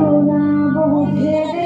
I don't ¿cómo quieres?